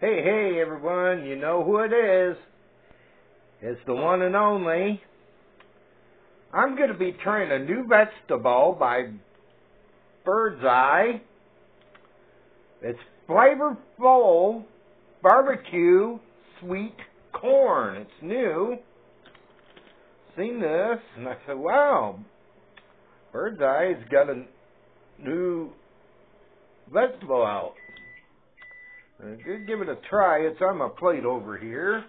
Hey, hey, everyone, you know who it is. It's the one and only. I'm going to be trying a new vegetable by Birds Eye. It's Flavor Full barbecue sweet corn. It's new. Seen this, and I said, wow, Birds Eye's got a new vegetable out. Give it a try. It's on my plate over here.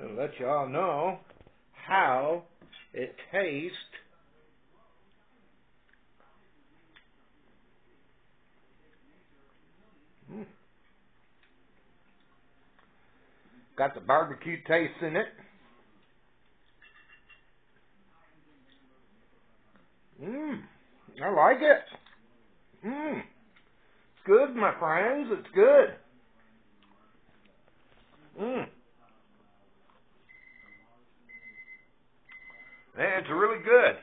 I'll let you all know how it tastes. Mm. Got the barbecue taste in it. Mmm. I like it. Mmm. It's good, my friends. It's good. Mmm. It's really good.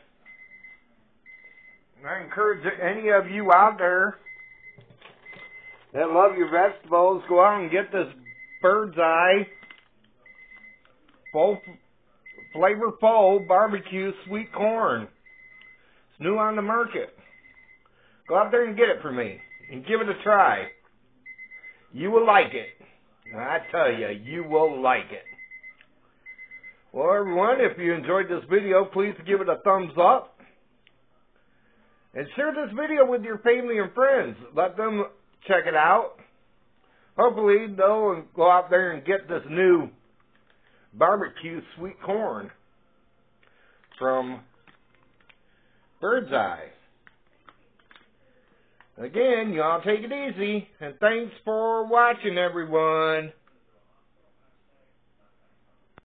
I encourage any of you out there that love your vegetables, go out and get this Birds Eye full flavorful barbecue sweet corn. It's new on the market. Go out there and get it for me and give it a try. You will like it. I tell you, you will like it. Well, everyone, if you enjoyed this video, please give it a thumbs up. And share this video with your family and friends. Let them check it out. Hopefully, they'll go out there and get this new barbecue sweet corn from Birds Eye. Again, y'all take it easy, and thanks for watching, everyone.